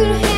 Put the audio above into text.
could